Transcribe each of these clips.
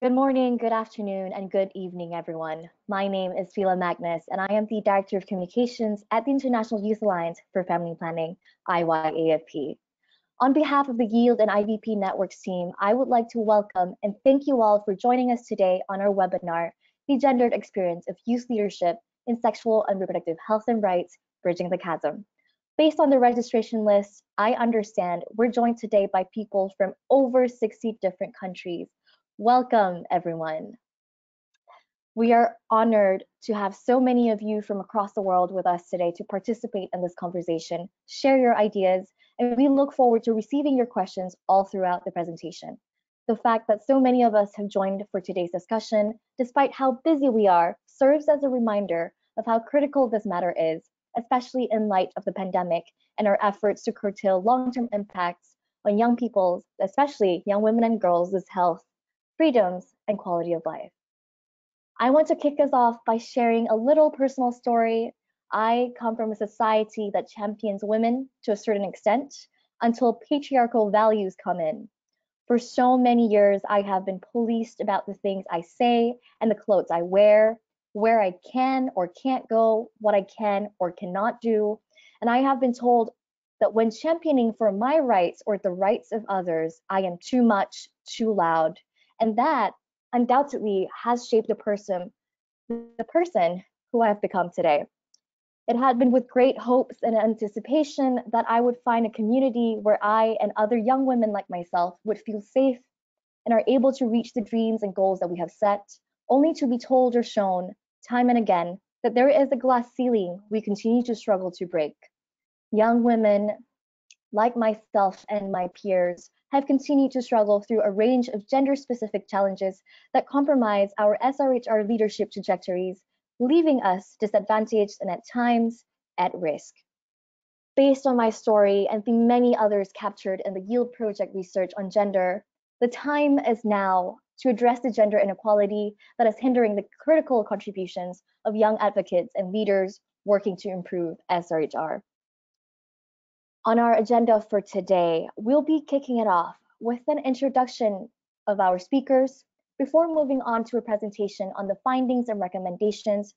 Good morning, good afternoon, and good evening, everyone. My name is Fila Magnus, and I am the Director of Communications at the International Youth Alliance for Family Planning, IYAFP. On behalf of the YIELD and IBP Networks team, I would like to welcome and thank you all for joining us today on our webinar, The Gendered Experience of Youth Leadership in Sexual and Reproductive Health and Rights, Bridging the Chasm. Based on the registration list, I understand we're joined today by people from over 60 different countries Welcome, everyone. We are honored to have so many of you from across the world with us today to participate in this conversation, share your ideas, and we look forward to receiving your questions all throughout the presentation. The fact that so many of us have joined for today's discussion, despite how busy we are, serves as a reminder of how critical this matter is, especially in light of the pandemic and our efforts to curtail long-term impacts on young people's, especially young women and girls' health freedoms, and quality of life. I want to kick us off by sharing a little personal story. I come from a society that champions women to a certain extent until patriarchal values come in. For so many years, I have been policed about the things I say and the clothes I wear, where I can or can't go, what I can or cannot do. And I have been told that when championing for my rights or the rights of others, I am too much, too loud, and that undoubtedly has shaped the person, the person who I have become today. It had been with great hopes and anticipation that I would find a community where I and other young women like myself would feel safe and are able to reach the dreams and goals that we have set, only to be told or shown time and again that there is a glass ceiling we continue to struggle to break. Young women like myself and my peers have continued to struggle through a range of gender-specific challenges that compromise our SRHR leadership trajectories, leaving us disadvantaged and at times at risk. Based on my story and the many others captured in the YIELD Project research on gender, the time is now to address the gender inequality that is hindering the critical contributions of young advocates and leaders working to improve SRHR. On our agenda for today, we'll be kicking it off with an introduction of our speakers before moving on to a presentation on the findings and recommendations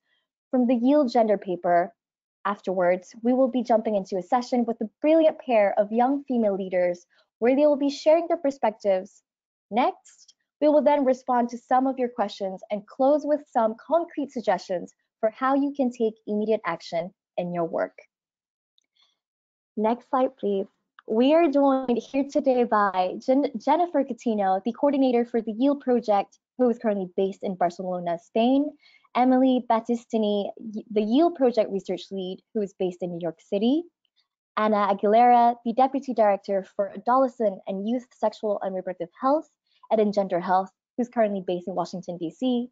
from the YIELD Gender paper. Afterwards, we will be jumping into a session with a brilliant pair of young female leaders where they will be sharing their perspectives. Next, we will then respond to some of your questions and close with some concrete suggestions for how you can take immediate action in your work. Next slide, please. We are joined here today by Jen Jennifer Catino, the coordinator for the YIELD project, who is currently based in Barcelona, Spain. Emily Battistini, the YIELD project research lead, who is based in New York City. Anna Aguilera, the deputy director for adolescent and youth sexual and reproductive health at Engender Health, who's currently based in Washington, D.C.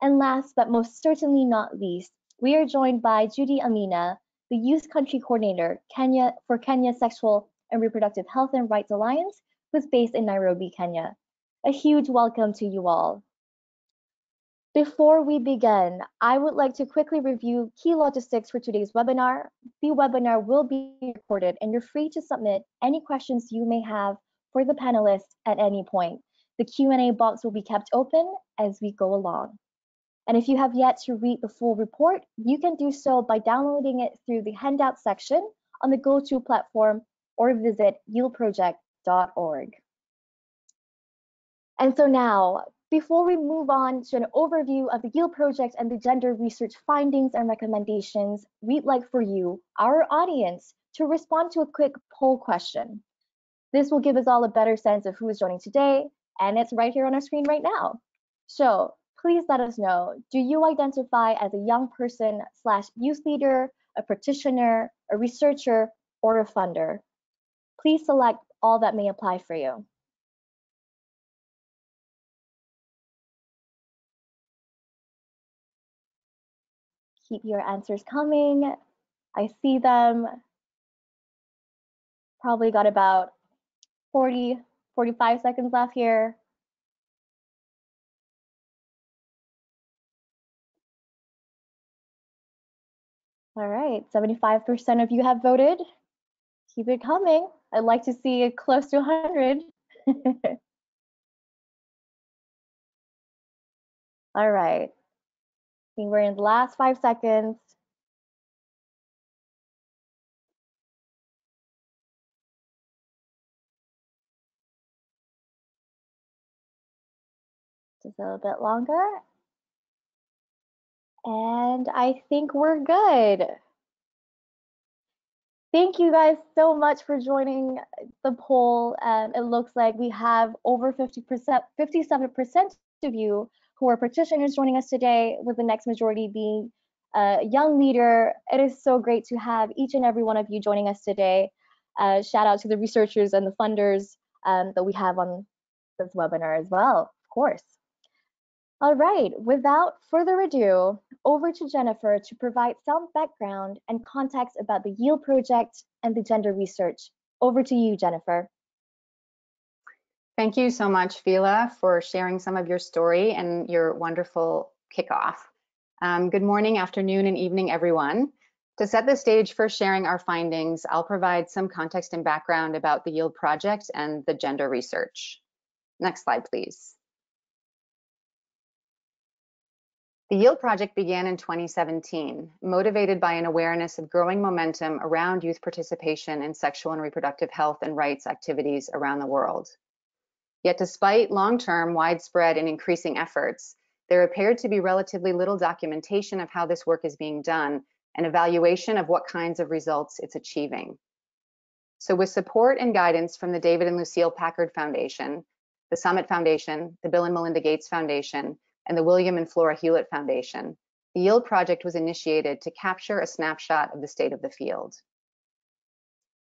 And last but most certainly not least, we are joined by Judy Amina, the Youth Country Coordinator Kenya for Kenya Sexual and Reproductive Health and Rights Alliance, who's based in Nairobi, Kenya. A huge welcome to you all. Before we begin, I would like to quickly review key logistics for today's webinar. The webinar will be recorded and you're free to submit any questions you may have for the panelists at any point. The Q&A box will be kept open as we go along. And if you have yet to read the full report, you can do so by downloading it through the handout section on the GoTo platform or visit yieldproject.org. And so now, before we move on to an overview of the YIELD project and the gender research findings and recommendations, we'd like for you, our audience, to respond to a quick poll question. This will give us all a better sense of who is joining today, and it's right here on our screen right now. So please let us know, do you identify as a young person slash youth leader, a practitioner, a researcher, or a funder? Please select all that may apply for you. Keep your answers coming. I see them. Probably got about 40, 45 seconds left here. All right, 75% of you have voted. Keep it coming. I'd like to see it close to 100. All right. I think we're in the last five seconds. Just a little bit longer. And I think we're good. Thank you guys so much for joining the poll. Um, it looks like we have over 50%, 57% of you who are practitioners joining us today, with the next majority being a young leader. It is so great to have each and every one of you joining us today. Uh, shout out to the researchers and the funders um, that we have on this webinar as well, of course. All right, without further ado, over to Jennifer to provide some background and context about the YIELD project and the gender research. Over to you, Jennifer. Thank you so much, Fila, for sharing some of your story and your wonderful kickoff. Um, good morning, afternoon, and evening, everyone. To set the stage for sharing our findings, I'll provide some context and background about the YIELD project and the gender research. Next slide, please. The YIELD project began in 2017, motivated by an awareness of growing momentum around youth participation in sexual and reproductive health and rights activities around the world. Yet despite long-term, widespread, and increasing efforts, there appeared to be relatively little documentation of how this work is being done and evaluation of what kinds of results it's achieving. So with support and guidance from the David and Lucile Packard Foundation, the Summit Foundation, the Bill and Melinda Gates Foundation, and the William and Flora Hewlett Foundation, the YIELD project was initiated to capture a snapshot of the state of the field.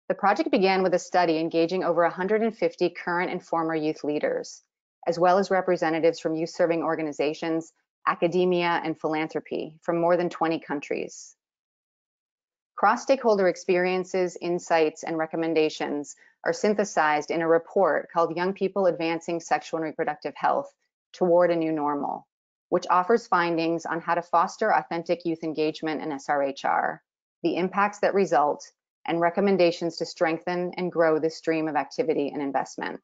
The project began with a study engaging over 150 current and former youth leaders, as well as representatives from youth serving organizations, academia, and philanthropy from more than 20 countries. Cross-stakeholder experiences, insights, and recommendations are synthesized in a report called Young People Advancing Sexual and Reproductive Health Toward a New Normal, which offers findings on how to foster authentic youth engagement in SRHR, the impacts that result, and recommendations to strengthen and grow this stream of activity and investment.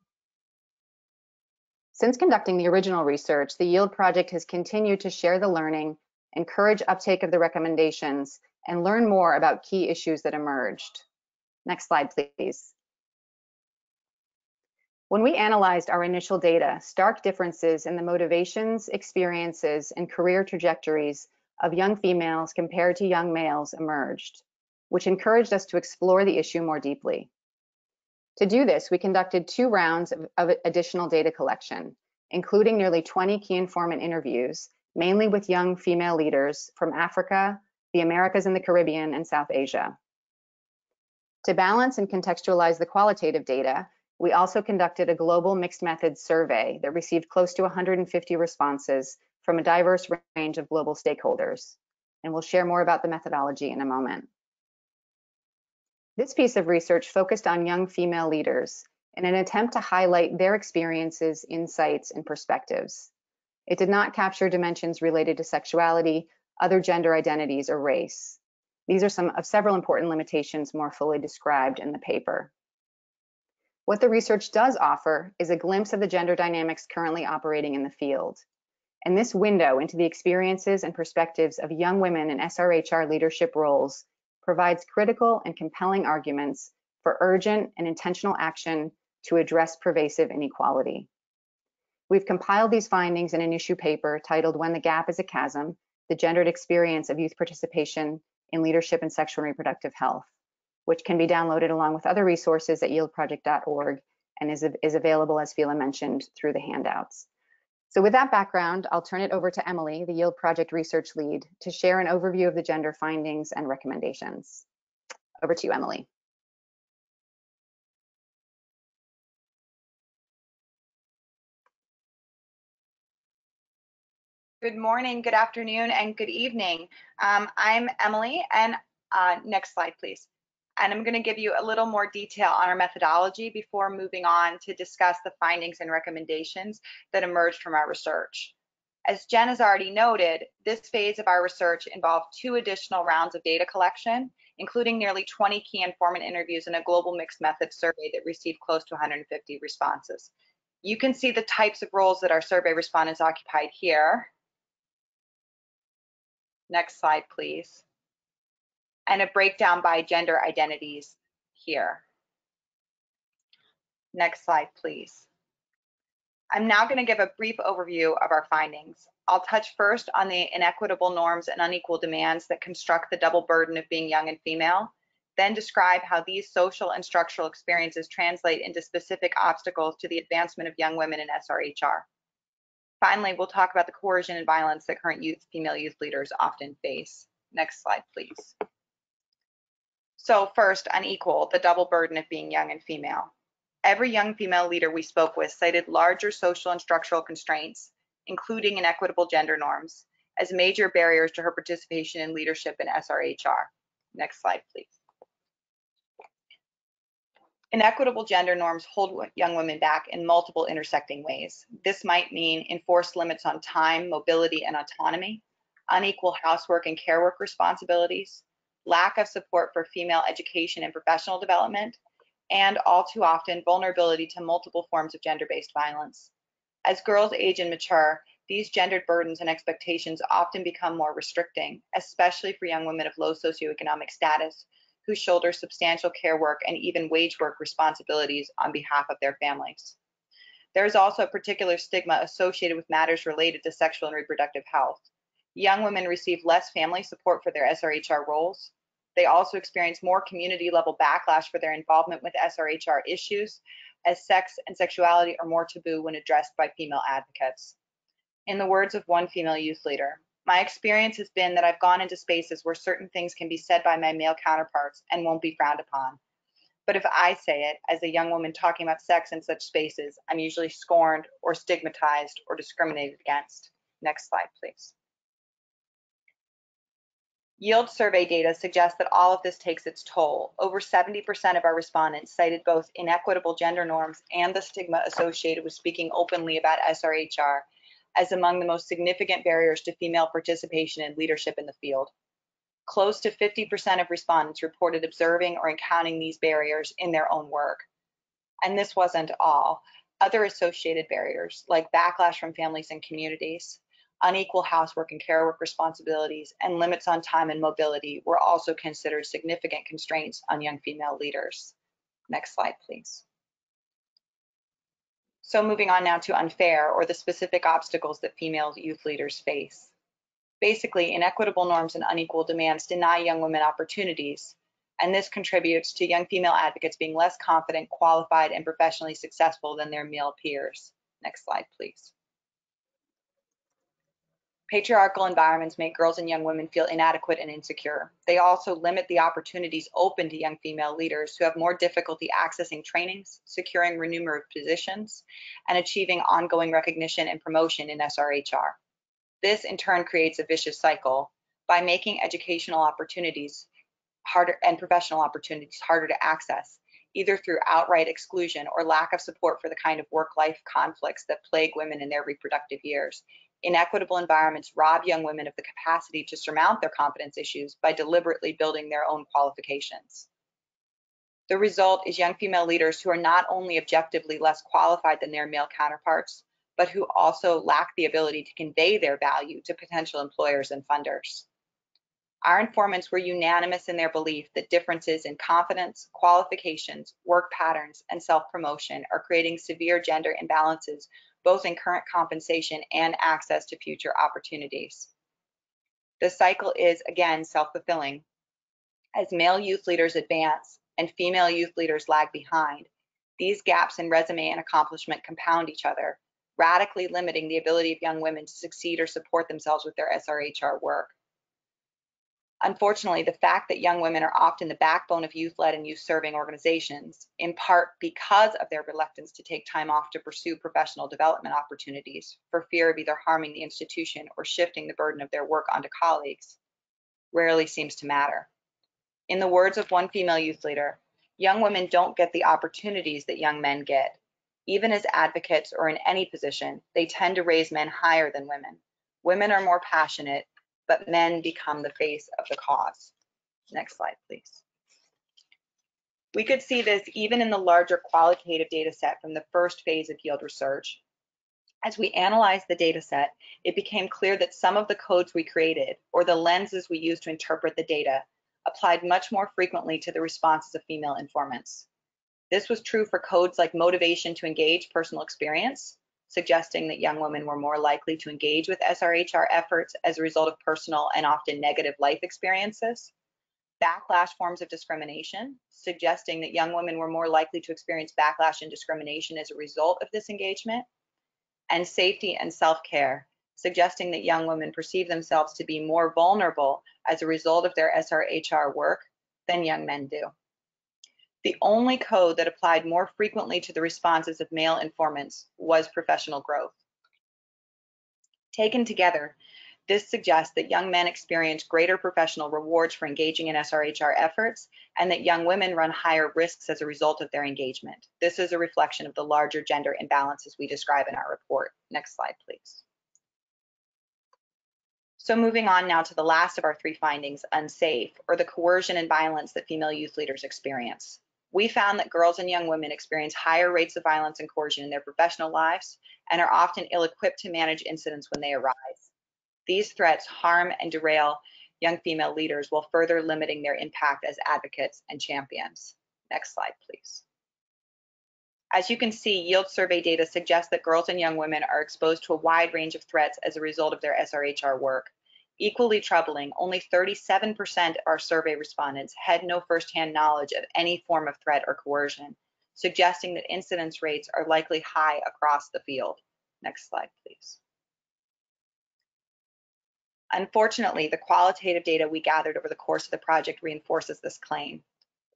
Since conducting the original research, the YIELD project has continued to share the learning, encourage uptake of the recommendations, and learn more about key issues that emerged. Next slide, please. When we analyzed our initial data, stark differences in the motivations, experiences, and career trajectories of young females compared to young males emerged, which encouraged us to explore the issue more deeply. To do this, we conducted two rounds of, of additional data collection, including nearly 20 key informant interviews, mainly with young female leaders from Africa, the Americas and the Caribbean, and South Asia. To balance and contextualize the qualitative data, we also conducted a global mixed methods survey that received close to 150 responses from a diverse range of global stakeholders. And we'll share more about the methodology in a moment. This piece of research focused on young female leaders in an attempt to highlight their experiences, insights, and perspectives. It did not capture dimensions related to sexuality, other gender identities, or race. These are some of several important limitations more fully described in the paper. What the research does offer is a glimpse of the gender dynamics currently operating in the field. And this window into the experiences and perspectives of young women in SRHR leadership roles provides critical and compelling arguments for urgent and intentional action to address pervasive inequality. We've compiled these findings in an issue paper titled When the Gap is a Chasm, the Gendered Experience of Youth Participation in Leadership and Sexual and Reproductive Health which can be downloaded along with other resources at yieldproject.org and is, is available, as Fila mentioned, through the handouts. So with that background, I'll turn it over to Emily, the YIELD Project Research Lead, to share an overview of the gender findings and recommendations. Over to you, Emily. Good morning, good afternoon, and good evening. Um, I'm Emily, and uh, next slide, please and I'm going to give you a little more detail on our methodology before moving on to discuss the findings and recommendations that emerged from our research. As Jen has already noted, this phase of our research involved two additional rounds of data collection, including nearly 20 key informant interviews and a global mixed method survey that received close to 150 responses. You can see the types of roles that our survey respondents occupied here. Next slide, please. And a breakdown by gender identities here. Next slide, please. I'm now going to give a brief overview of our findings. I'll touch first on the inequitable norms and unequal demands that construct the double burden of being young and female, then describe how these social and structural experiences translate into specific obstacles to the advancement of young women in SRHR. Finally, we'll talk about the coercion and violence that current youth, female youth leaders often face. Next slide, please. So first, unequal, the double burden of being young and female. Every young female leader we spoke with cited larger social and structural constraints, including inequitable gender norms, as major barriers to her participation in leadership in SRHR. Next slide, please. Inequitable gender norms hold young women back in multiple intersecting ways. This might mean enforced limits on time, mobility, and autonomy, unequal housework and care work responsibilities, lack of support for female education and professional development, and all too often vulnerability to multiple forms of gender-based violence. As girls age and mature, these gendered burdens and expectations often become more restricting, especially for young women of low socioeconomic status who shoulder substantial care work and even wage work responsibilities on behalf of their families. There is also a particular stigma associated with matters related to sexual and reproductive health. Young women receive less family support for their SRHR roles. They also experience more community level backlash for their involvement with SRHR issues, as sex and sexuality are more taboo when addressed by female advocates. In the words of one female youth leader, my experience has been that I've gone into spaces where certain things can be said by my male counterparts and won't be frowned upon. But if I say it as a young woman talking about sex in such spaces, I'm usually scorned or stigmatized or discriminated against. Next slide, please. Yield survey data suggests that all of this takes its toll. Over 70% of our respondents cited both inequitable gender norms and the stigma associated with speaking openly about SRHR as among the most significant barriers to female participation and leadership in the field. Close to 50% of respondents reported observing or encountering these barriers in their own work. And this wasn't all. Other associated barriers, like backlash from families and communities, unequal housework and care work responsibilities, and limits on time and mobility were also considered significant constraints on young female leaders. Next slide, please. So moving on now to unfair or the specific obstacles that female youth leaders face. Basically, inequitable norms and unequal demands deny young women opportunities, and this contributes to young female advocates being less confident, qualified, and professionally successful than their male peers. Next slide, please. Patriarchal environments make girls and young women feel inadequate and insecure. They also limit the opportunities open to young female leaders who have more difficulty accessing trainings, securing remunerative positions, and achieving ongoing recognition and promotion in SRHR. This in turn creates a vicious cycle by making educational opportunities harder and professional opportunities harder to access, either through outright exclusion or lack of support for the kind of work-life conflicts that plague women in their reproductive years, Inequitable environments rob young women of the capacity to surmount their competence issues by deliberately building their own qualifications. The result is young female leaders who are not only objectively less qualified than their male counterparts, but who also lack the ability to convey their value to potential employers and funders. Our informants were unanimous in their belief that differences in confidence, qualifications, work patterns, and self-promotion are creating severe gender imbalances both in current compensation and access to future opportunities. The cycle is again self-fulfilling. As male youth leaders advance and female youth leaders lag behind, these gaps in resume and accomplishment compound each other, radically limiting the ability of young women to succeed or support themselves with their SRHR work. Unfortunately, the fact that young women are often the backbone of youth-led and youth-serving organizations, in part because of their reluctance to take time off to pursue professional development opportunities for fear of either harming the institution or shifting the burden of their work onto colleagues, rarely seems to matter. In the words of one female youth leader, young women don't get the opportunities that young men get. Even as advocates or in any position, they tend to raise men higher than women. Women are more passionate, but men become the face of the cause. Next slide, please. We could see this even in the larger qualitative data set from the first phase of yield research. As we analyzed the data set, it became clear that some of the codes we created or the lenses we used to interpret the data applied much more frequently to the responses of female informants. This was true for codes like motivation to engage personal experience, suggesting that young women were more likely to engage with SRHR efforts as a result of personal and often negative life experiences. Backlash forms of discrimination, suggesting that young women were more likely to experience backlash and discrimination as a result of this engagement. And safety and self-care, suggesting that young women perceive themselves to be more vulnerable as a result of their SRHR work than young men do. The only code that applied more frequently to the responses of male informants was professional growth. Taken together, this suggests that young men experience greater professional rewards for engaging in SRHR efforts and that young women run higher risks as a result of their engagement. This is a reflection of the larger gender imbalances we describe in our report. Next slide, please. So moving on now to the last of our three findings, unsafe, or the coercion and violence that female youth leaders experience. We found that girls and young women experience higher rates of violence and coercion in their professional lives and are often ill-equipped to manage incidents when they arise. These threats harm and derail young female leaders while further limiting their impact as advocates and champions. Next slide, please. As you can see, yield survey data suggests that girls and young women are exposed to a wide range of threats as a result of their SRHR work, Equally troubling, only 37% of our survey respondents had no firsthand knowledge of any form of threat or coercion, suggesting that incidence rates are likely high across the field. Next slide, please. Unfortunately, the qualitative data we gathered over the course of the project reinforces this claim.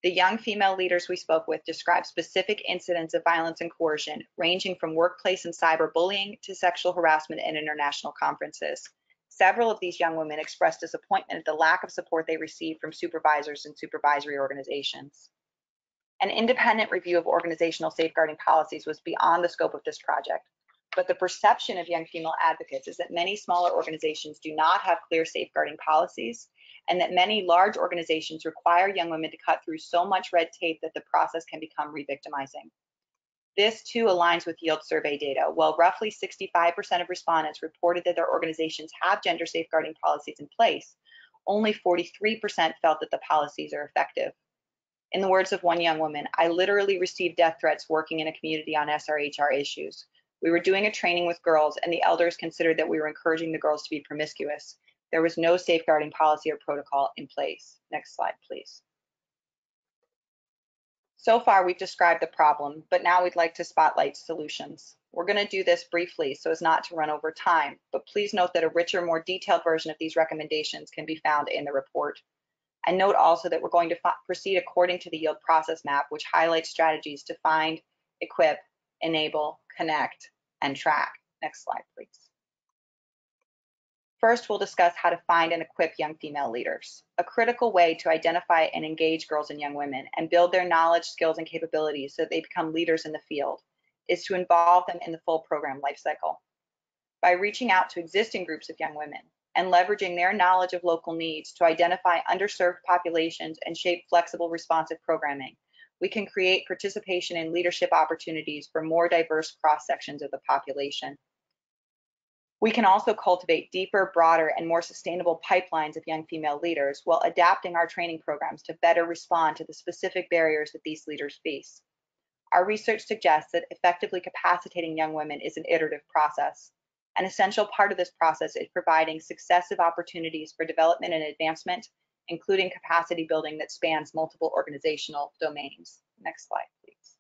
The young female leaders we spoke with described specific incidents of violence and coercion, ranging from workplace and cyberbullying to sexual harassment and international conferences. Several of these young women expressed disappointment at the lack of support they received from supervisors and supervisory organizations. An independent review of organizational safeguarding policies was beyond the scope of this project, but the perception of young female advocates is that many smaller organizations do not have clear safeguarding policies and that many large organizations require young women to cut through so much red tape that the process can become re-victimizing. This too aligns with yield survey data. While roughly 65% of respondents reported that their organizations have gender safeguarding policies in place, only 43% felt that the policies are effective. In the words of one young woman, I literally received death threats working in a community on SRHR issues. We were doing a training with girls and the elders considered that we were encouraging the girls to be promiscuous. There was no safeguarding policy or protocol in place. Next slide, please. So far, we've described the problem, but now we'd like to spotlight solutions. We're going to do this briefly so as not to run over time, but please note that a richer, more detailed version of these recommendations can be found in the report. And note also that we're going to proceed according to the yield process map, which highlights strategies to find, equip, enable, connect, and track. Next slide, please. First, we'll discuss how to find and equip young female leaders, a critical way to identify and engage girls and young women and build their knowledge, skills, and capabilities so they become leaders in the field is to involve them in the full program lifecycle. By reaching out to existing groups of young women and leveraging their knowledge of local needs to identify underserved populations and shape flexible responsive programming, we can create participation and leadership opportunities for more diverse cross sections of the population. We can also cultivate deeper, broader, and more sustainable pipelines of young female leaders while adapting our training programs to better respond to the specific barriers that these leaders face. Our research suggests that effectively capacitating young women is an iterative process. An essential part of this process is providing successive opportunities for development and advancement, including capacity building that spans multiple organizational domains. Next slide, please.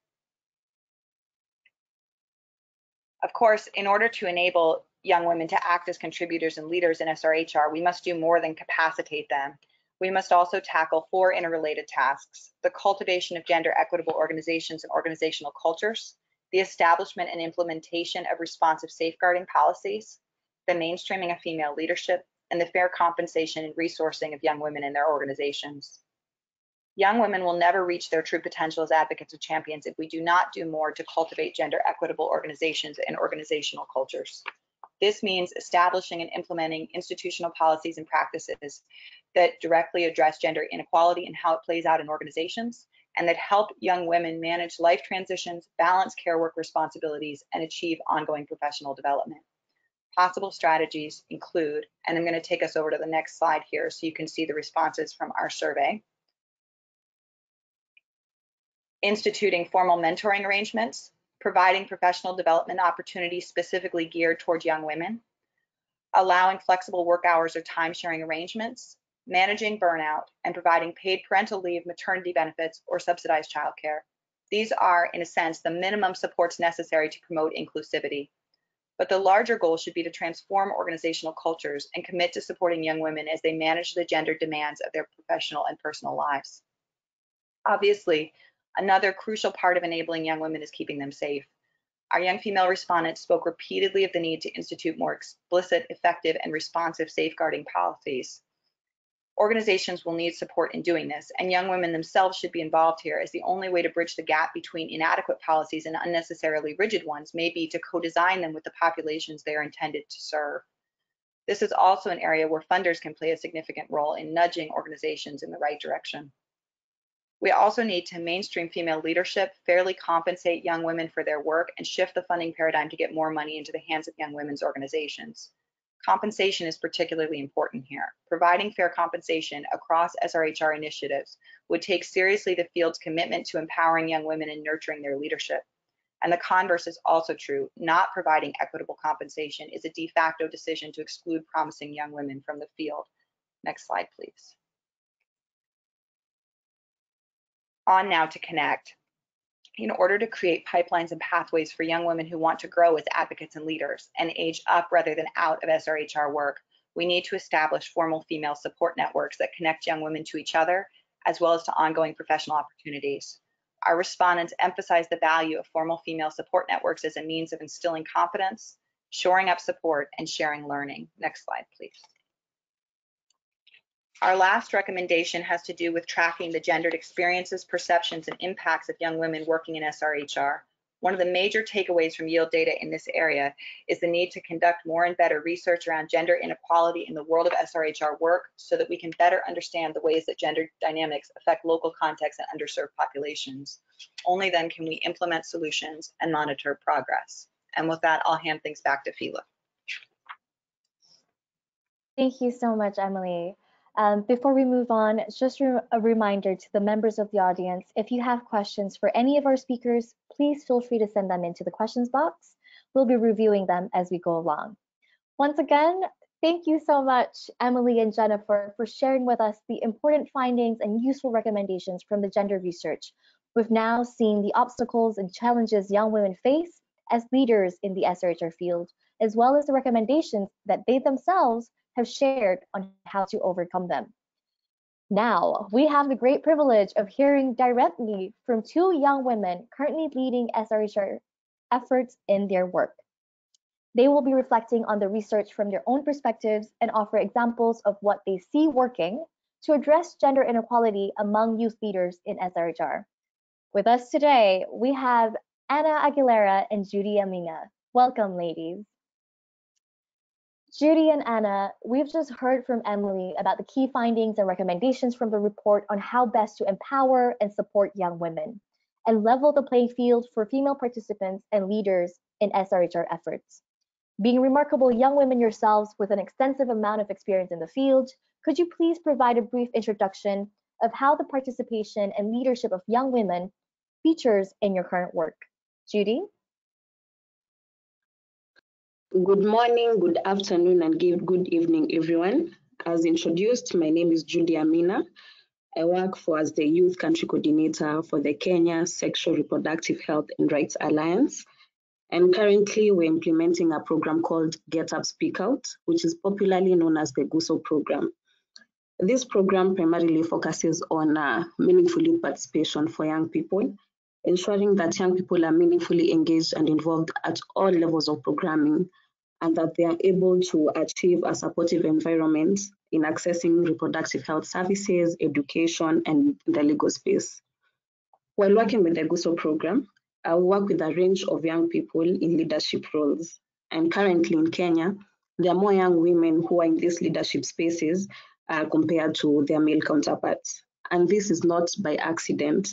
Of course, in order to enable young women to act as contributors and leaders in SRHR, we must do more than capacitate them. We must also tackle four interrelated tasks, the cultivation of gender equitable organizations and organizational cultures, the establishment and implementation of responsive safeguarding policies, the mainstreaming of female leadership, and the fair compensation and resourcing of young women in their organizations. Young women will never reach their true potential as advocates or champions if we do not do more to cultivate gender equitable organizations and organizational cultures. This means establishing and implementing institutional policies and practices that directly address gender inequality and how it plays out in organizations, and that help young women manage life transitions, balance care work responsibilities, and achieve ongoing professional development. Possible strategies include, and I'm going to take us over to the next slide here so you can see the responses from our survey. Instituting formal mentoring arrangements, providing professional development opportunities specifically geared toward young women, allowing flexible work hours or time sharing arrangements, managing burnout, and providing paid parental leave, maternity benefits, or subsidized childcare. These are, in a sense, the minimum supports necessary to promote inclusivity. But the larger goal should be to transform organizational cultures and commit to supporting young women as they manage the gender demands of their professional and personal lives. Obviously, another crucial part of enabling young women is keeping them safe. Our young female respondents spoke repeatedly of the need to institute more explicit, effective, and responsive safeguarding policies. Organizations will need support in doing this, and young women themselves should be involved here as the only way to bridge the gap between inadequate policies and unnecessarily rigid ones may be to co-design them with the populations they are intended to serve. This is also an area where funders can play a significant role in nudging organizations in the right direction. We also need to mainstream female leadership, fairly compensate young women for their work, and shift the funding paradigm to get more money into the hands of young women's organizations. Compensation is particularly important here. Providing fair compensation across SRHR initiatives would take seriously the field's commitment to empowering young women and nurturing their leadership. And the converse is also true. Not providing equitable compensation is a de facto decision to exclude promising young women from the field. Next slide, please. On now to connect in order to create pipelines and pathways for young women who want to grow as advocates and leaders and age up rather than out of SRHR work, we need to establish formal female support networks that connect young women to each other, as well as to ongoing professional opportunities. Our respondents emphasize the value of formal female support networks as a means of instilling confidence, shoring up support, and sharing learning. Next slide, please. Our last recommendation has to do with tracking the gendered experiences, perceptions, and impacts of young women working in SRHR. One of the major takeaways from yield data in this area is the need to conduct more and better research around gender inequality in the world of SRHR work so that we can better understand the ways that gender dynamics affect local contexts and underserved populations. Only then can we implement solutions and monitor progress. And with that, I'll hand things back to Fila. Thank you so much, Emily. Um, before we move on, just re a reminder to the members of the audience, if you have questions for any of our speakers, please feel free to send them into the questions box. We'll be reviewing them as we go along. Once again, thank you so much, Emily and Jennifer, for sharing with us the important findings and useful recommendations from the gender research. We've now seen the obstacles and challenges young women face as leaders in the SRHR field, as well as the recommendations that they themselves have shared on how to overcome them. Now, we have the great privilege of hearing directly from two young women currently leading SRHR efforts in their work. They will be reflecting on the research from their own perspectives and offer examples of what they see working to address gender inequality among youth leaders in SRHR. With us today, we have Anna Aguilera and Judy Amina. Welcome, ladies. Judy and Anna, we've just heard from Emily about the key findings and recommendations from the report on how best to empower and support young women and level the playing field for female participants and leaders in SRHR efforts. Being remarkable young women yourselves with an extensive amount of experience in the field, could you please provide a brief introduction of how the participation and leadership of young women features in your current work? Judy? Good morning, good afternoon, and good evening, everyone. As introduced, my name is Judy Amina. I work for as the Youth Country Coordinator for the Kenya Sexual Reproductive Health and Rights Alliance. And currently, we're implementing a program called Get Up Speak Out, which is popularly known as the GUSO program. This program primarily focuses on uh, meaningful youth participation for young people, ensuring that young people are meaningfully engaged and involved at all levels of programming and that they are able to achieve a supportive environment in accessing reproductive health services, education, and the legal space. While working with the GUSO program, I work with a range of young people in leadership roles. And currently in Kenya, there are more young women who are in these leadership spaces uh, compared to their male counterparts. And this is not by accident.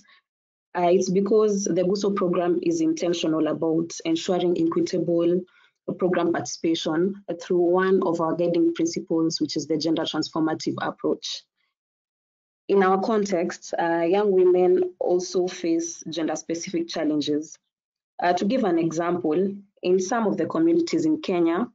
Uh, it's because the GUSO program is intentional about ensuring equitable program participation through one of our guiding principles, which is the gender transformative approach. In our context, uh, young women also face gender-specific challenges. Uh, to give an example, in some of the communities in Kenya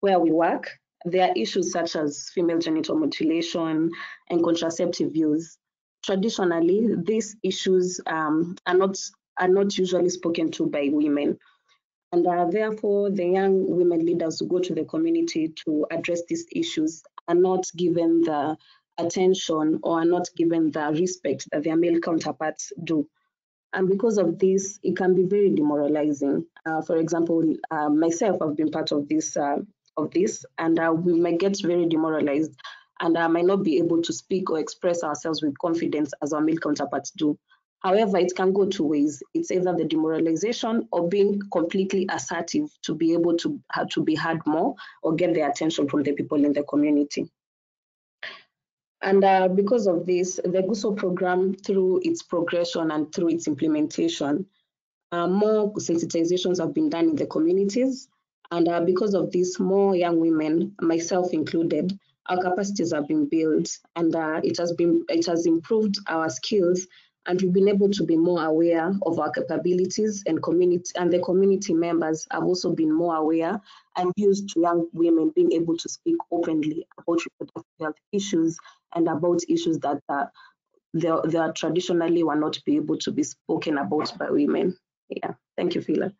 where we work, there are issues such as female genital mutilation and contraceptive use. Traditionally, these issues um, are, not, are not usually spoken to by women. And uh, therefore, the young women leaders who go to the community to address these issues are not given the attention or are not given the respect that their male counterparts do. And because of this, it can be very demoralizing. Uh, for example, uh, myself, I've been part of this, uh, of this, and uh, we may get very demoralized, and I might not be able to speak or express ourselves with confidence as our male counterparts do. However, it can go two ways. It's either the demoralization or being completely assertive to be able to, to be heard more or get the attention from the people in the community. And uh, because of this, the GUSO program, through its progression and through its implementation, uh, more sensitizations have been done in the communities. And uh, because of this, more young women, myself included, our capacities have been built and uh, it has been it has improved our skills and we've been able to be more aware of our capabilities and community and the community members have also been more aware and used to young women being able to speak openly about reproductive health issues and about issues that uh, they, they are traditionally were not be able to be spoken about by women. Yeah, thank you, Fila.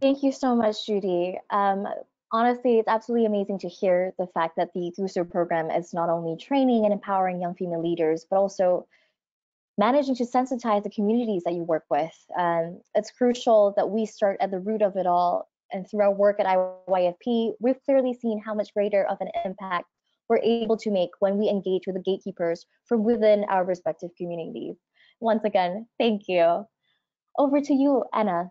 Thank you so much, Judy. Um, honestly, it's absolutely amazing to hear the fact that the GUSO program is not only training and empowering young female leaders, but also managing to sensitize the communities that you work with. Um, it's crucial that we start at the root of it all. And through our work at IYAFP, we've clearly seen how much greater of an impact we're able to make when we engage with the gatekeepers from within our respective communities. Once again, thank you. Over to you, Anna.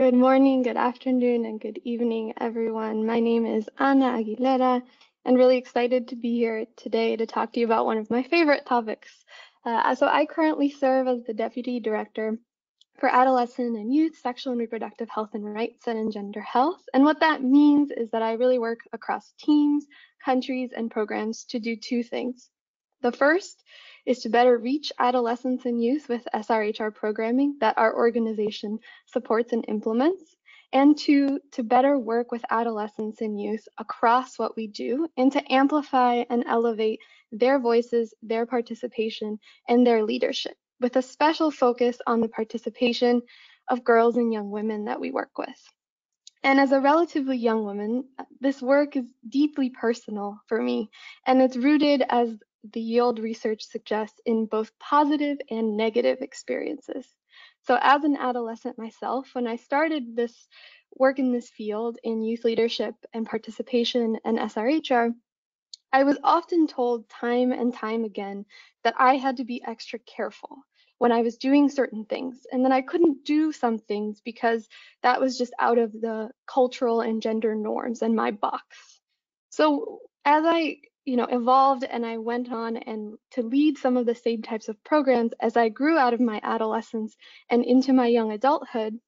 Good morning, good afternoon, and good evening, everyone. My name is Ana Aguilera, and really excited to be here today to talk to you about one of my favorite topics. Uh, so I currently serve as the Deputy Director for Adolescent and Youth Sexual and Reproductive Health and Rights at Engender Health. And what that means is that I really work across teams, countries, and programs to do two things. The first is to better reach adolescents and youth with SRHR programming that our organization supports and implements, and to, to better work with adolescents and youth across what we do, and to amplify and elevate their voices, their participation, and their leadership, with a special focus on the participation of girls and young women that we work with. And as a relatively young woman, this work is deeply personal for me, and it's rooted as the yield research suggests in both positive and negative experiences. So as an adolescent myself, when I started this work in this field in youth leadership and participation and SRHR, I was often told time and time again that I had to be extra careful when I was doing certain things, and then I couldn't do some things because that was just out of the cultural and gender norms and my box. So as I you know, evolved and I went on and to lead some of the same types of programs as I grew out of my adolescence and into my young adulthood,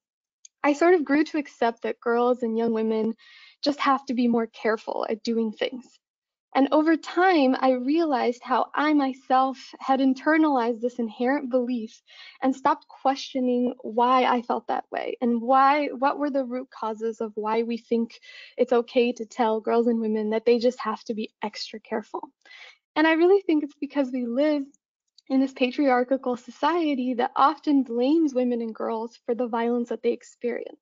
I sort of grew to accept that girls and young women just have to be more careful at doing things. And over time, I realized how I myself had internalized this inherent belief and stopped questioning why I felt that way and why, what were the root causes of why we think it's okay to tell girls and women that they just have to be extra careful. And I really think it's because we live in this patriarchal society that often blames women and girls for the violence that they experience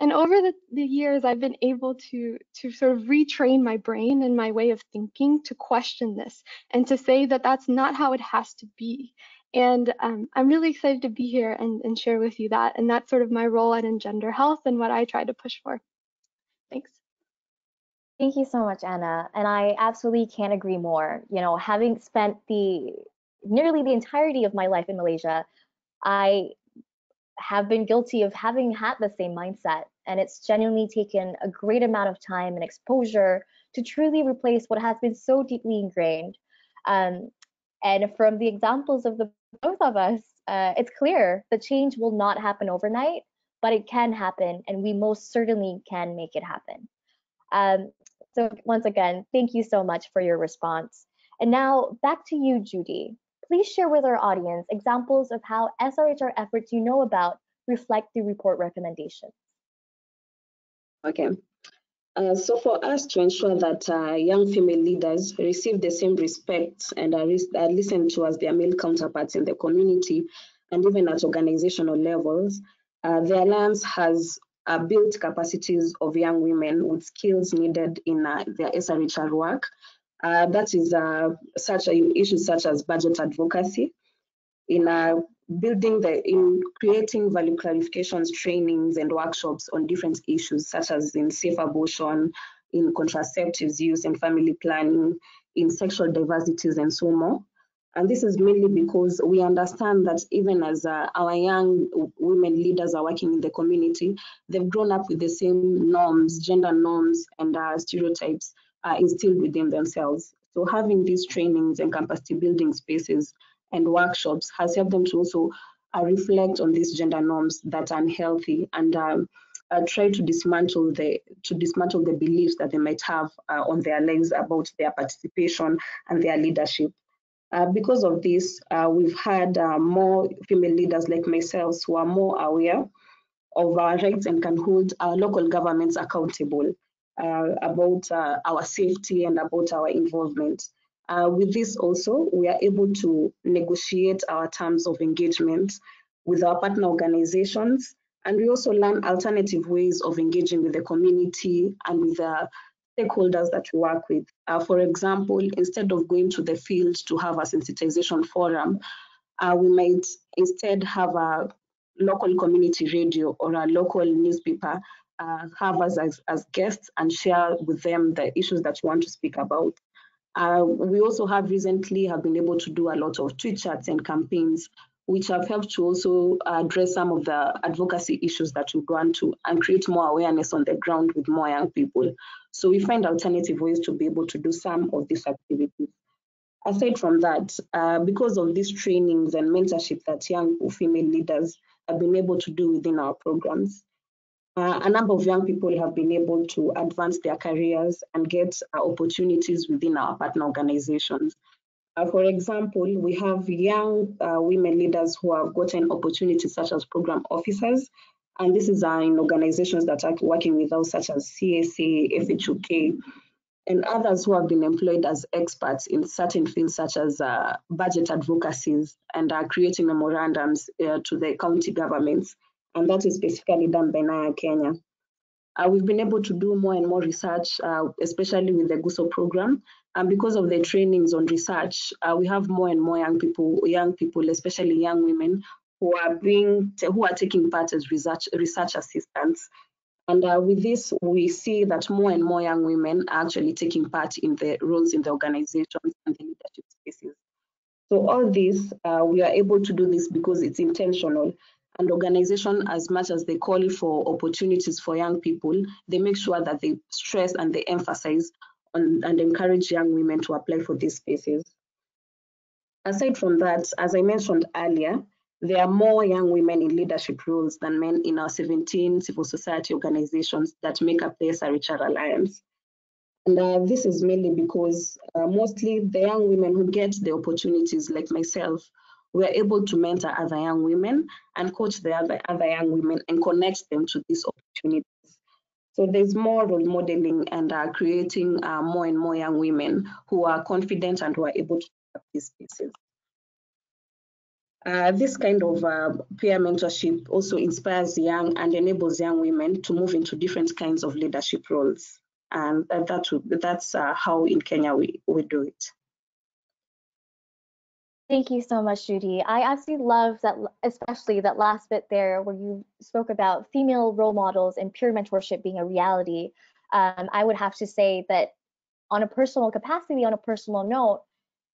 and over the, the years i've been able to to sort of retrain my brain and my way of thinking to question this and to say that that's not how it has to be and um, i'm really excited to be here and, and share with you that and that's sort of my role at Engender Health and what i try to push for thanks Thank you so much, Anna. And I absolutely can't agree more. You know, having spent the nearly the entirety of my life in Malaysia, I have been guilty of having had the same mindset. And it's genuinely taken a great amount of time and exposure to truly replace what has been so deeply ingrained. Um, and from the examples of the both of us, uh, it's clear the change will not happen overnight, but it can happen, and we most certainly can make it happen. Um, so once again, thank you so much for your response. And now back to you, Judy. Please share with our audience examples of how SRHR efforts you know about reflect the report recommendations. Okay. Uh, so for us to ensure that uh, young female leaders receive the same respect and are, are listened to as their male counterparts in the community and even at organizational levels, uh, the Alliance has uh, built capacities of young women with skills needed in uh, their SRHR work. Uh, that is such a, issues such as budget advocacy, in building the in creating value clarifications trainings and workshops on different issues such as in safe abortion in contraceptives use and family planning in sexual diversities and so more. And this is mainly because we understand that even as uh, our young women leaders are working in the community they've grown up with the same norms gender norms and uh, stereotypes uh, instilled within themselves so having these trainings and capacity building spaces and workshops has helped them to also uh, reflect on these gender norms that are unhealthy and um, uh, try to dismantle the to dismantle the beliefs that they might have uh, on their lives about their participation and their leadership. Uh, because of this, uh, we've had uh, more female leaders like myself who are more aware of our rights and can hold our local governments accountable about our safety and about our involvement. Uh, with this also, we are able to negotiate our terms of engagement with our partner organizations, and we also learn alternative ways of engaging with the community and with the stakeholders that we work with. Uh, for example, instead of going to the field to have a sensitization forum, uh, we might instead have a local community radio or a local newspaper uh, have us as, as guests and share with them the issues that you want to speak about. Uh, we also have recently have been able to do a lot of tweet chats and campaigns, which have helped to also address some of the advocacy issues that we want to and create more awareness on the ground with more young people. So we find alternative ways to be able to do some of these activities. Aside from that, uh, because of these trainings and mentorship that young female leaders have been able to do within our programs, uh, a number of young people have been able to advance their careers and get uh, opportunities within our partner organizations. Uh, for example, we have young uh, women leaders who have gotten opportunities such as program officers, and this is uh, in organizations that are working with us, such as CSA, FHOK, and others who have been employed as experts in certain fields such as uh, budget advocacies and are creating memorandums to the county governments and that is specifically done by NYA Kenya. Uh, we've been able to do more and more research, uh, especially with the GUSO program. And because of the trainings on research, uh, we have more and more young people, young people, especially young women, who are being who are taking part as research research assistants. And uh, with this, we see that more and more young women are actually taking part in the roles in the organizations and the leadership spaces. So all this, uh, we are able to do this because it's intentional and organization, as much as they call for opportunities for young people, they make sure that they stress and they emphasize on, and encourage young women to apply for these spaces. Aside from that, as I mentioned earlier, there are more young women in leadership roles than men in our 17 civil society organizations that make up the SRHR Alliance. And uh, this is mainly because uh, mostly the young women who get the opportunities, like myself, we're able to mentor other young women and coach the other, other young women and connect them to these opportunities. So there's more role modeling and uh, creating uh, more and more young women who are confident and who are able to have these spaces. Uh, this kind of uh, peer mentorship also inspires young and enables young women to move into different kinds of leadership roles. And that, that's uh, how in Kenya we, we do it. Thank you so much, Judy. I absolutely love that, especially that last bit there where you spoke about female role models and peer mentorship being a reality. Um, I would have to say that on a personal capacity, on a personal note,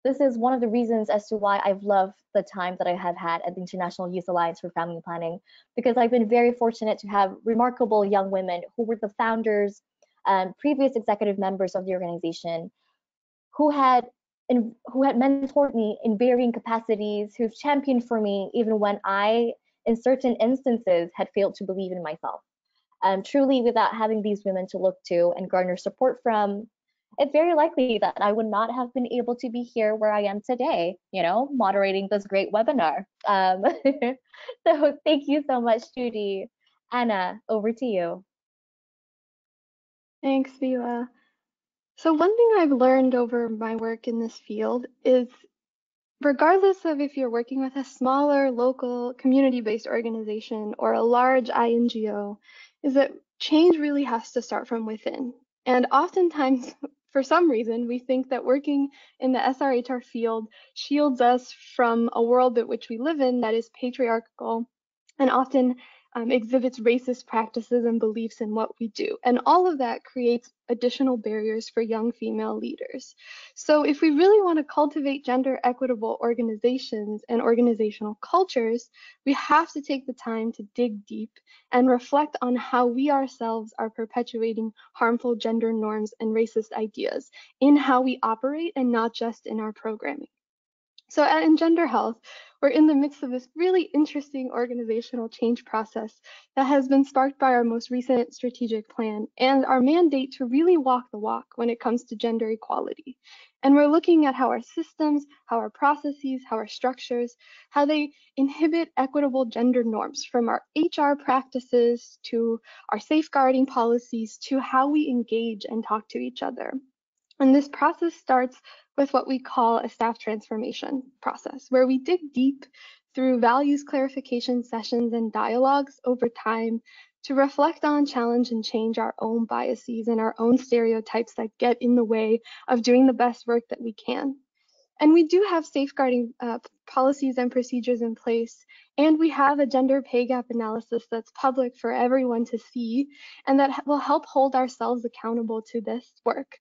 this is one of the reasons as to why I've loved the time that I have had at the International Youth Alliance for Family Planning, because I've been very fortunate to have remarkable young women who were the founders, um, previous executive members of the organization, who had in, who had mentored me in varying capacities, who've championed for me even when I, in certain instances, had failed to believe in myself. Um, truly, without having these women to look to and garner support from, it's very likely that I would not have been able to be here where I am today, you know, moderating this great webinar. Um, so thank you so much, Judy. Anna, over to you. Thanks, Fila. So one thing I've learned over my work in this field is regardless of if you're working with a smaller local community-based organization or a large INGO, is that change really has to start from within. And oftentimes, for some reason, we think that working in the SRHR field shields us from a world that which we live in that is patriarchal and often um, exhibits racist practices and beliefs in what we do. And all of that creates additional barriers for young female leaders. So if we really want to cultivate gender equitable organizations and organizational cultures, we have to take the time to dig deep and reflect on how we ourselves are perpetuating harmful gender norms and racist ideas in how we operate and not just in our programming. So Engender Health, we're in the midst of this really interesting organizational change process that has been sparked by our most recent strategic plan and our mandate to really walk the walk when it comes to gender equality. And we're looking at how our systems, how our processes, how our structures, how they inhibit equitable gender norms from our HR practices to our safeguarding policies to how we engage and talk to each other. And this process starts with what we call a staff transformation process, where we dig deep through values clarification sessions and dialogues over time to reflect on, challenge, and change our own biases and our own stereotypes that get in the way of doing the best work that we can. And we do have safeguarding uh, policies and procedures in place, and we have a gender pay gap analysis that's public for everyone to see, and that will help hold ourselves accountable to this work.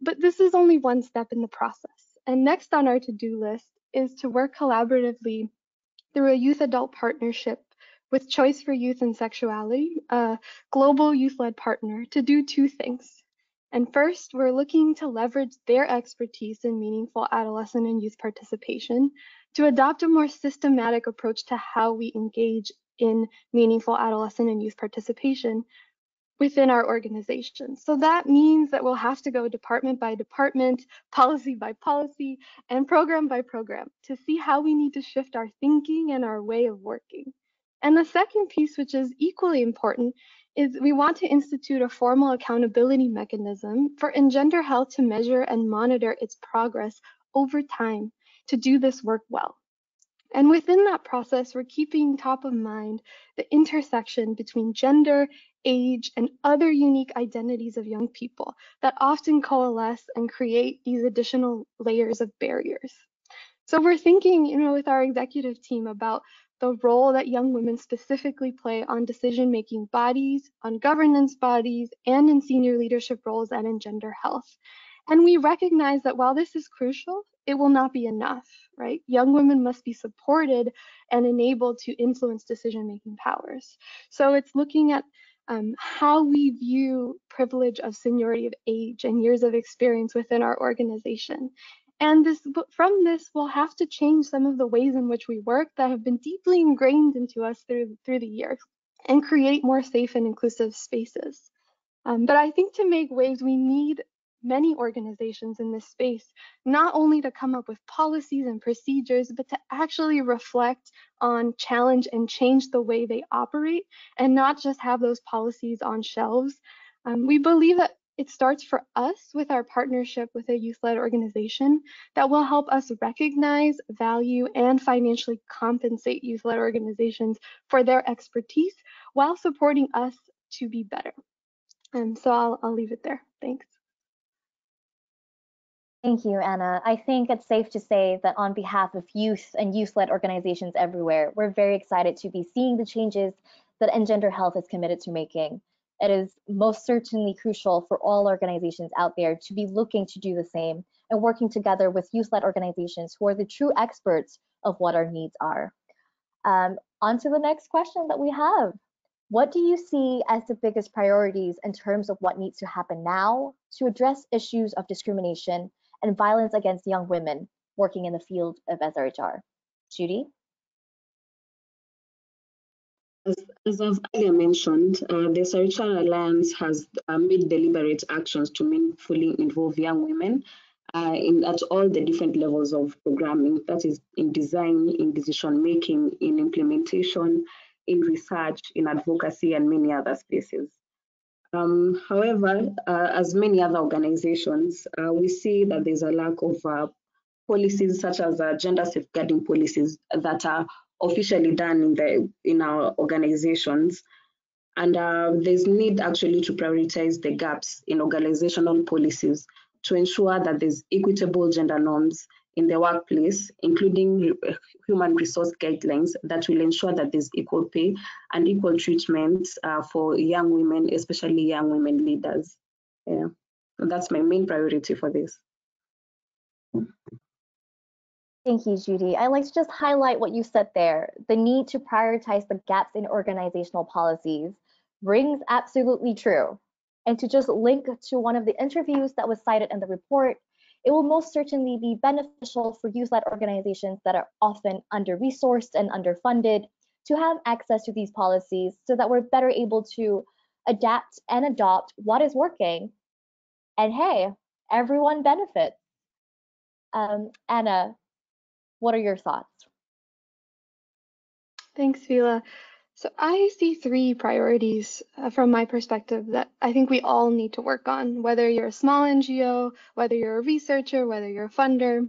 But this is only one step in the process. And next on our to-do list is to work collaboratively through a youth adult partnership with Choice for Youth and Sexuality, a global youth-led partner, to do two things. And first, we're looking to leverage their expertise in meaningful adolescent and youth participation to adopt a more systematic approach to how we engage in meaningful adolescent and youth participation within our organization. So that means that we'll have to go department by department, policy by policy, and program by program to see how we need to shift our thinking and our way of working. And the second piece, which is equally important, is we want to institute a formal accountability mechanism for Engender Health to measure and monitor its progress over time to do this work well. And within that process, we're keeping top of mind the intersection between gender, age, and other unique identities of young people that often coalesce and create these additional layers of barriers. So we're thinking, you know, with our executive team about the role that young women specifically play on decision-making bodies, on governance bodies, and in senior leadership roles and Engender Health. And we recognize that while this is crucial, it will not be enough, right? Young women must be supported and enabled to influence decision-making powers. So it's looking at um, how we view privilege of seniority of age and years of experience within our organization. And this, from this, we'll have to change some of the ways in which we work that have been deeply ingrained into us through, through the years and create more safe and inclusive spaces. Um, but I think to make waves, we need many organizations in this space, not only to come up with policies and procedures, but to actually reflect on challenge and change the way they operate and not just have those policies on shelves. Um, we believe that it starts for us with our partnership with a youth-led organization that will help us recognize, value, and financially compensate youth-led organizations for their expertise while supporting us to be better. And so I'll, I'll leave it there. Thanks. Thank you, Anna. I think it's safe to say that on behalf of youth and youth-led organizations everywhere, we're very excited to be seeing the changes that Engender Health is committed to making. It is most certainly crucial for all organizations out there to be looking to do the same and working together with youth-led organizations who are the true experts of what our needs are. Um, on to the next question that we have. What do you see as the biggest priorities in terms of what needs to happen now to address issues of discrimination and violence against young women working in the field of SRHR. Judy? As, as I've earlier mentioned, uh, the SRHR Alliance has uh, made deliberate actions to meaningfully involve young women uh, in, at all the different levels of programming, that is in design, in decision making, in implementation, in research, in advocacy, and many other spaces. Um, however, uh, as many other organizations, uh, we see that there's a lack of uh, policies such as uh, gender safeguarding policies that are officially done in the in our organizations. And uh, there's need actually to prioritize the gaps in organizational policies to ensure that there's equitable gender norms in the workplace, including human resource guidelines that will ensure that there's equal pay and equal treatment uh, for young women, especially young women leaders. Yeah, so that's my main priority for this. Thank you, Judy. I'd like to just highlight what you said there. The need to prioritize the gaps in organizational policies rings absolutely true. And to just link to one of the interviews that was cited in the report, it will most certainly be beneficial for youth-led organizations that are often under-resourced and underfunded to have access to these policies so that we're better able to adapt and adopt what is working. And hey, everyone benefits. Um, Anna, what are your thoughts? Thanks, Fila. So I see three priorities uh, from my perspective that I think we all need to work on, whether you're a small NGO, whether you're a researcher, whether you're a funder.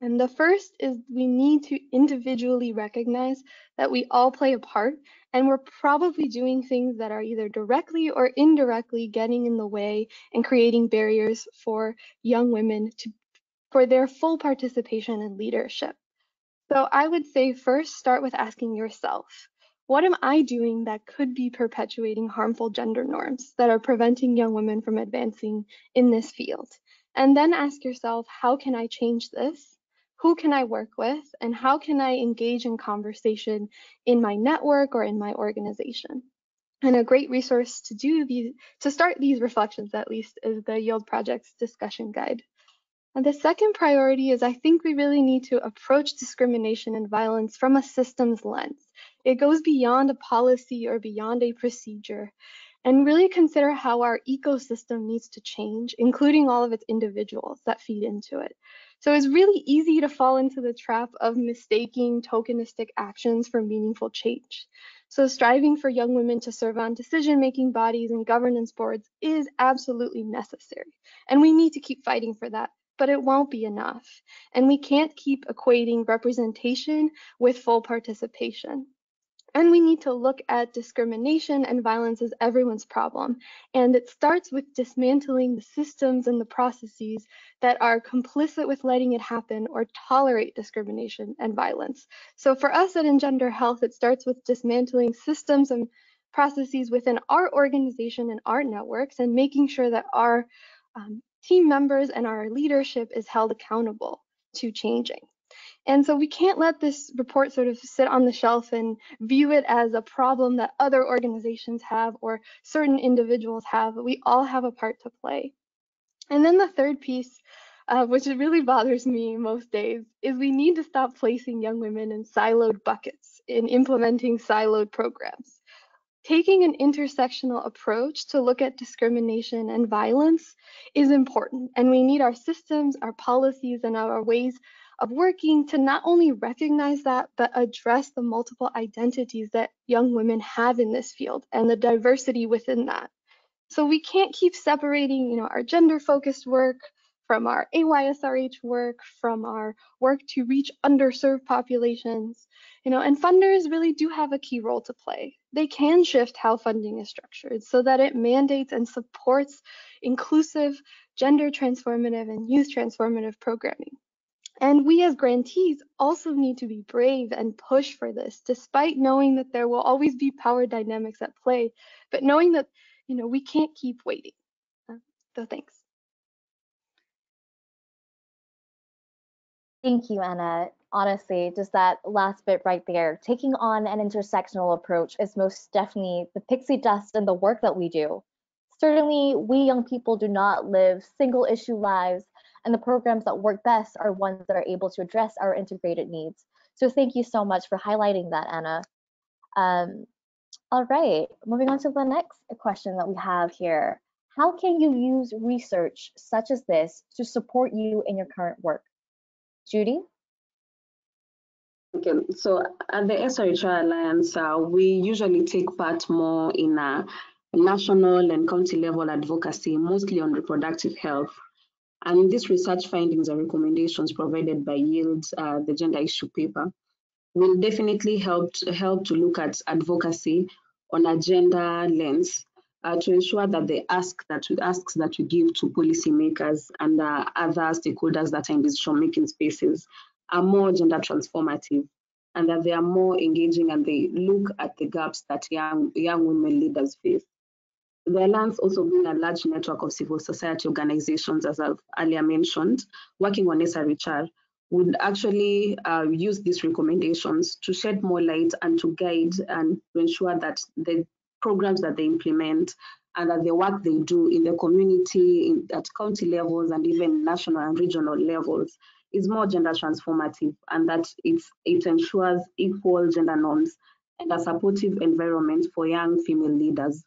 And the first is we need to individually recognize that we all play a part and we're probably doing things that are either directly or indirectly getting in the way and creating barriers for young women to for their full participation and leadership. So I would say first start with asking yourself, what am I doing that could be perpetuating harmful gender norms that are preventing young women from advancing in this field? And then ask yourself, how can I change this? Who can I work with? And how can I engage in conversation in my network or in my organization? And a great resource to do these, to start these reflections at least, is the Yield Project's discussion guide. And the second priority is I think we really need to approach discrimination and violence from a systems lens. It goes beyond a policy or beyond a procedure and really consider how our ecosystem needs to change, including all of its individuals that feed into it. So it's really easy to fall into the trap of mistaking tokenistic actions for meaningful change. So striving for young women to serve on decision-making bodies and governance boards is absolutely necessary. And we need to keep fighting for that but it won't be enough. And we can't keep equating representation with full participation. And we need to look at discrimination and violence as everyone's problem. And it starts with dismantling the systems and the processes that are complicit with letting it happen or tolerate discrimination and violence. So for us at Engender Health, it starts with dismantling systems and processes within our organization and our networks and making sure that our um, team members and our leadership is held accountable to changing. And so we can't let this report sort of sit on the shelf and view it as a problem that other organizations have or certain individuals have. We all have a part to play. And then the third piece, uh, which really bothers me most days, is we need to stop placing young women in siloed buckets in implementing siloed programs. Taking an intersectional approach to look at discrimination and violence is important, and we need our systems, our policies, and our ways of working to not only recognize that, but address the multiple identities that young women have in this field and the diversity within that. So we can't keep separating, you know, our gender-focused work from our AYSRH work, from our work to reach underserved populations, you know, and funders really do have a key role to play. They can shift how funding is structured so that it mandates and supports inclusive, gender transformative, and youth transformative programming. And we as grantees also need to be brave and push for this, despite knowing that there will always be power dynamics at play, but knowing that, you know, we can't keep waiting. Uh, so thanks. Thank you, Anna. Honestly, just that last bit right there, taking on an intersectional approach is most definitely the pixie dust in the work that we do. Certainly, we young people do not live single issue lives, and the programs that work best are ones that are able to address our integrated needs. So thank you so much for highlighting that, Anna. Um, all right, moving on to the next question that we have here. How can you use research such as this to support you in your current work? Judy? Okay, so at the SRHR Alliance, uh, we usually take part more in a national and county level advocacy, mostly on reproductive health. And these research findings and recommendations provided by YIELD, uh, the gender issue paper, will definitely help to, help to look at advocacy on a gender lens uh, to ensure that the ask that we asks that we give to policymakers and uh, other stakeholders that are in decision making spaces are more gender transformative and that they are more engaging and they look at the gaps that young young women leaders face. The Alliance also being a large network of civil society organizations, as I've earlier mentioned, working on SRHR, would actually uh, use these recommendations to shed more light and to guide and to ensure that the programs that they implement and that the work they do in the community, in, at county levels, and even national and regional levels is more gender transformative and that it ensures equal gender norms and a supportive environment for young female leaders.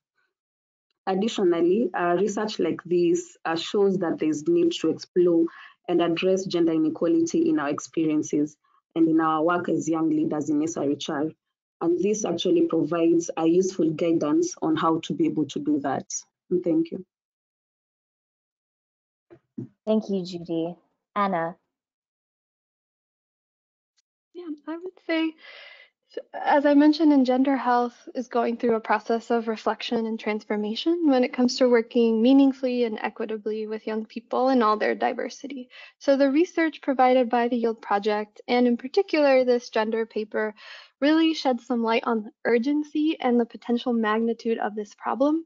Additionally, uh, research like this uh, shows that there is need to explore and address gender inequality in our experiences and in our work as young leaders in SRHR. And this actually provides a useful guidance on how to be able to do that. And thank you. Thank you, Judy. Anna. Yeah, I would say as I mentioned, Engender Health is going through a process of reflection and transformation when it comes to working meaningfully and equitably with young people in all their diversity. So the research provided by the YIELD Project, and in particular this gender paper, really sheds some light on the urgency and the potential magnitude of this problem.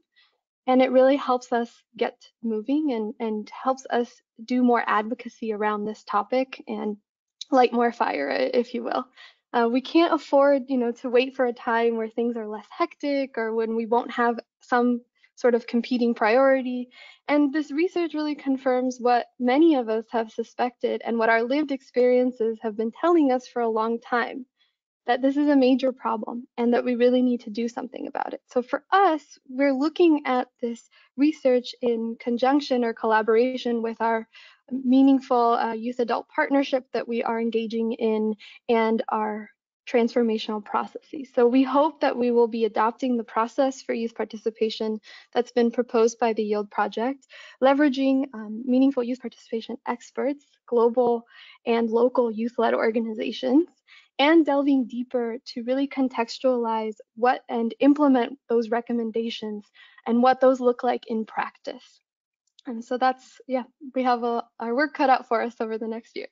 And it really helps us get moving and, and helps us do more advocacy around this topic and light more fire, if you will. Uh, we can't afford, you know, to wait for a time where things are less hectic or when we won't have some sort of competing priority. And this research really confirms what many of us have suspected and what our lived experiences have been telling us for a long time that this is a major problem and that we really need to do something about it. So for us, we're looking at this research in conjunction or collaboration with our meaningful uh, youth adult partnership that we are engaging in and our transformational processes. So we hope that we will be adopting the process for youth participation that's been proposed by the YIELD project, leveraging um, meaningful youth participation experts, global and local youth-led organizations, and delving deeper to really contextualize what and implement those recommendations and what those look like in practice. And so that's, yeah, we have a, our work cut out for us over the next year.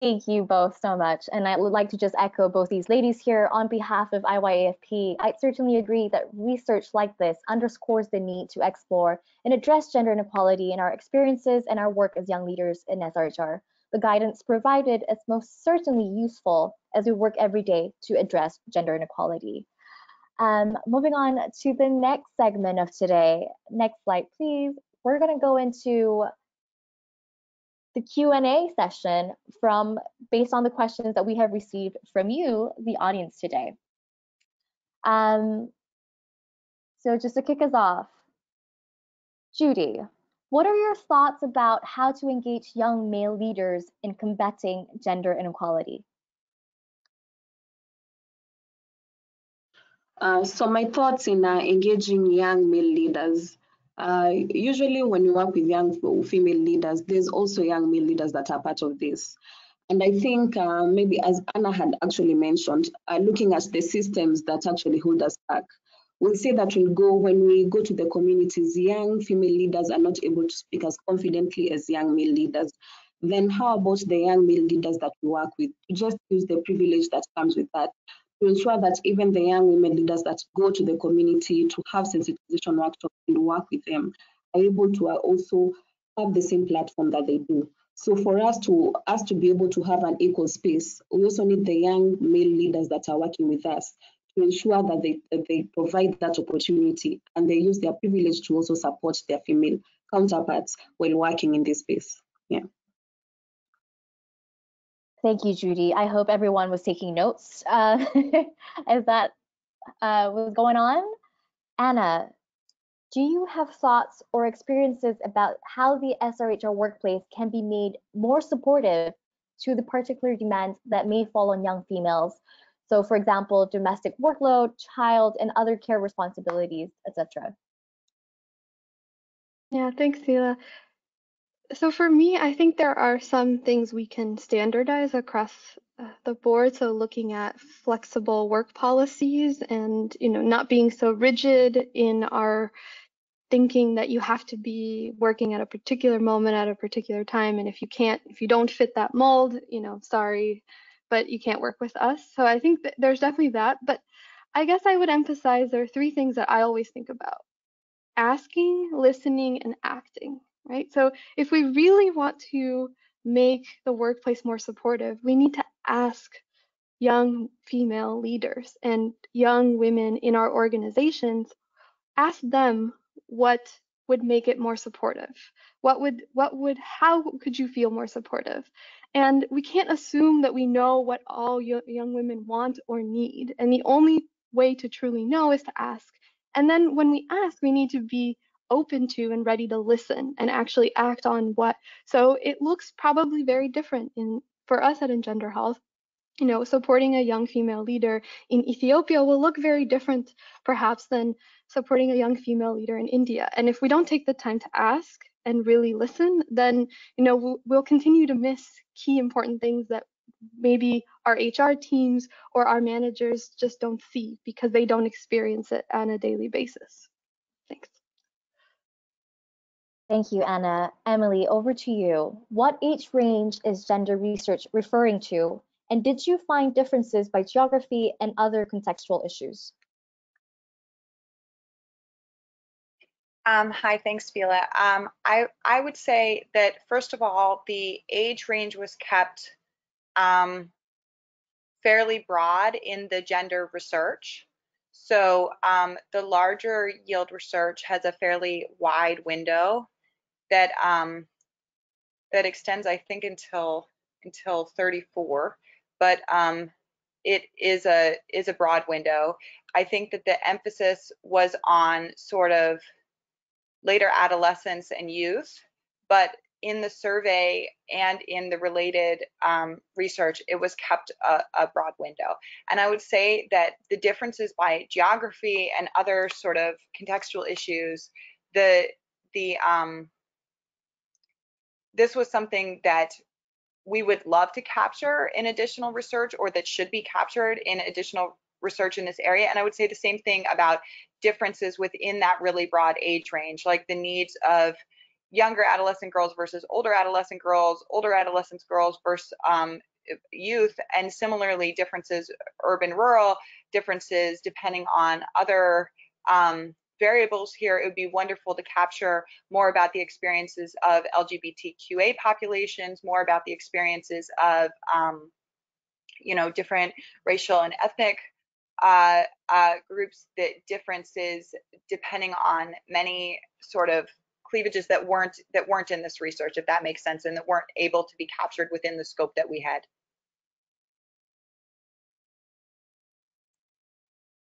Thank you both so much. And I would like to just echo both these ladies here on behalf of IYAFP. I certainly agree that research like this underscores the need to explore and address gender inequality in our experiences and our work as young leaders in SRHR. The guidance provided is most certainly useful as we work every day to address gender inequality. Um, moving on to the next segment of today. Next slide, please. We're going to go into the Q&A session from based on the questions that we have received from you, the audience today. Um, so just to kick us off, Judy, what are your thoughts about how to engage young male leaders in combating gender inequality? Uh, so my thoughts in uh, engaging young male leaders. Uh, usually when you work with young female leaders, there's also young male leaders that are part of this. And I think uh, maybe as Anna had actually mentioned, uh, looking at the systems that actually hold us back, we see that we'll go when we go to the communities, young female leaders are not able to speak as confidently as young male leaders. Then how about the young male leaders that we work with? Just use the privilege that comes with that to ensure that even the young women leaders that go to the community to have sensitization workshops and work with them are able to also have the same platform that they do. So for us to us to be able to have an equal space, we also need the young male leaders that are working with us to ensure that they, they provide that opportunity and they use their privilege to also support their female counterparts while working in this space. Yeah. Thank you, Judy. I hope everyone was taking notes uh, as that uh, was going on. Anna, do you have thoughts or experiences about how the SRHR workplace can be made more supportive to the particular demands that may fall on young females? So for example, domestic workload, child and other care responsibilities, etc. Yeah, thanks, Fila. So for me, I think there are some things we can standardize across uh, the board. So looking at flexible work policies and, you know, not being so rigid in our thinking that you have to be working at a particular moment at a particular time. And if you can't, if you don't fit that mold, you know, sorry, but you can't work with us. So I think there's definitely that. But I guess I would emphasize there are three things that I always think about asking, listening, and acting right? So if we really want to make the workplace more supportive, we need to ask young female leaders and young women in our organizations, ask them what would make it more supportive. What would, what would, how could you feel more supportive? And we can't assume that we know what all young women want or need. And the only way to truly know is to ask. And then when we ask, we need to be open to and ready to listen and actually act on what. So it looks probably very different in for us at Engender Health. You know, supporting a young female leader in Ethiopia will look very different, perhaps, than supporting a young female leader in India. And if we don't take the time to ask and really listen, then you know we'll, we'll continue to miss key important things that maybe our HR teams or our managers just don't see because they don't experience it on a daily basis. Thank you, Anna. Emily, over to you. What age range is gender research referring to? And did you find differences by geography and other contextual issues? Um, hi, thanks, Fila. Um, I, I would say that, first of all, the age range was kept um, fairly broad in the gender research. So um, the larger yield research has a fairly wide window that um, that extends, I think, until until 34, but um, it is a is a broad window. I think that the emphasis was on sort of later adolescence and youth, but in the survey and in the related um, research, it was kept a, a, broad window. And I would say that the differences by geography and other sort of contextual issues, the the um, this was something that we would love to capture in additional research or that should be captured in additional research in this area. And I would say the same thing about differences within that really broad age range, like the needs of younger adolescent girls versus older adolescent girls, older adolescent girls versus um, youth, and similarly differences urban rural, differences depending on other um, variables here, it would be wonderful to capture more about the experiences of LGBTQA populations, more about the experiences of, um, you know, different racial and ethnic uh, uh, groups, that differences depending on many sort of cleavages that weren't that weren't in this research, if that makes sense, and that weren't able to be captured within the scope that we had.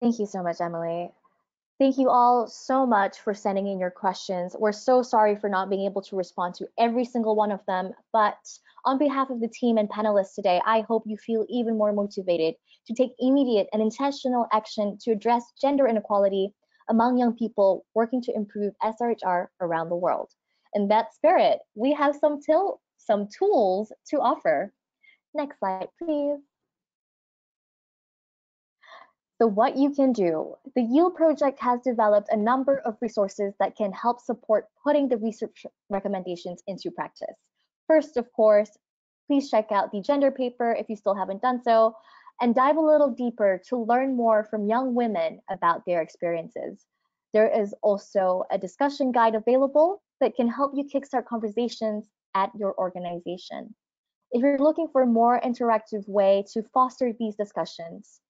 Thank you so much, Emily. Thank you all so much for sending in your questions. We're so sorry for not being able to respond to every single one of them, but on behalf of the team and panelists today, I hope you feel even more motivated to take immediate and intentional action to address gender inequality among young people working to improve SRHR around the world. In that spirit, we have some, some tools to offer. Next slide, please. So what you can do, the YIELD project has developed a number of resources that can help support putting the research recommendations into practice. First, of course, please check out the gender paper if you still haven't done so, and dive a little deeper to learn more from young women about their experiences. There is also a discussion guide available that can help you kickstart conversations at your organization. If you're looking for a more interactive way to foster these discussions,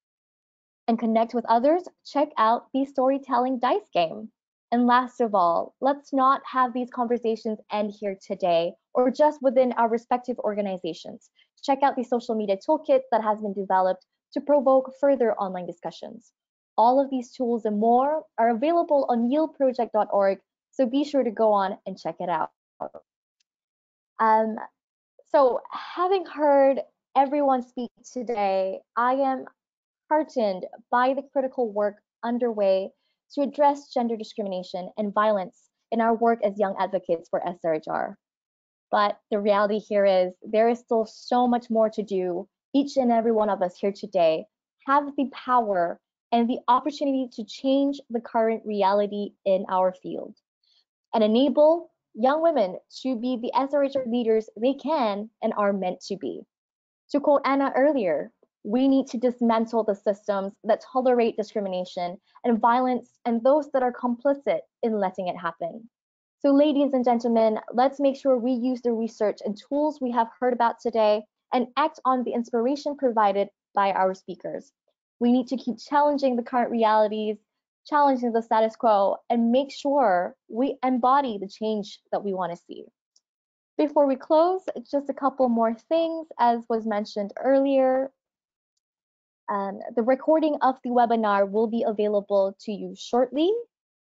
and connect with others, check out the Storytelling Dice Game. And last of all, let's not have these conversations end here today or just within our respective organizations. Check out the social media toolkit that has been developed to provoke further online discussions. All of these tools and more are available on yieldproject.org, so be sure to go on and check it out. Um, so having heard everyone speak today, I am heartened by the critical work underway to address gender discrimination and violence in our work as young advocates for SRHR. But the reality here is there is still so much more to do. Each and every one of us here today have the power and the opportunity to change the current reality in our field and enable young women to be the SRHR leaders they can and are meant to be. To quote Anna earlier, we need to dismantle the systems that tolerate discrimination and violence and those that are complicit in letting it happen. So ladies and gentlemen, let's make sure we use the research and tools we have heard about today and act on the inspiration provided by our speakers. We need to keep challenging the current realities, challenging the status quo, and make sure we embody the change that we want to see. Before we close, just a couple more things. As was mentioned earlier, um, the recording of the webinar will be available to you shortly.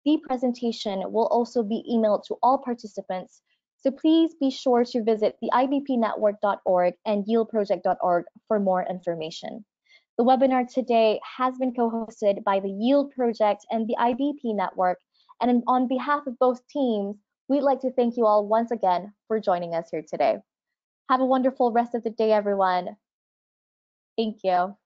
The presentation will also be emailed to all participants. So please be sure to visit the ibpnetwork.org and yieldproject.org for more information. The webinar today has been co-hosted by the Yield Project and the IBP Network. And on behalf of both teams, we'd like to thank you all once again for joining us here today. Have a wonderful rest of the day, everyone. Thank you.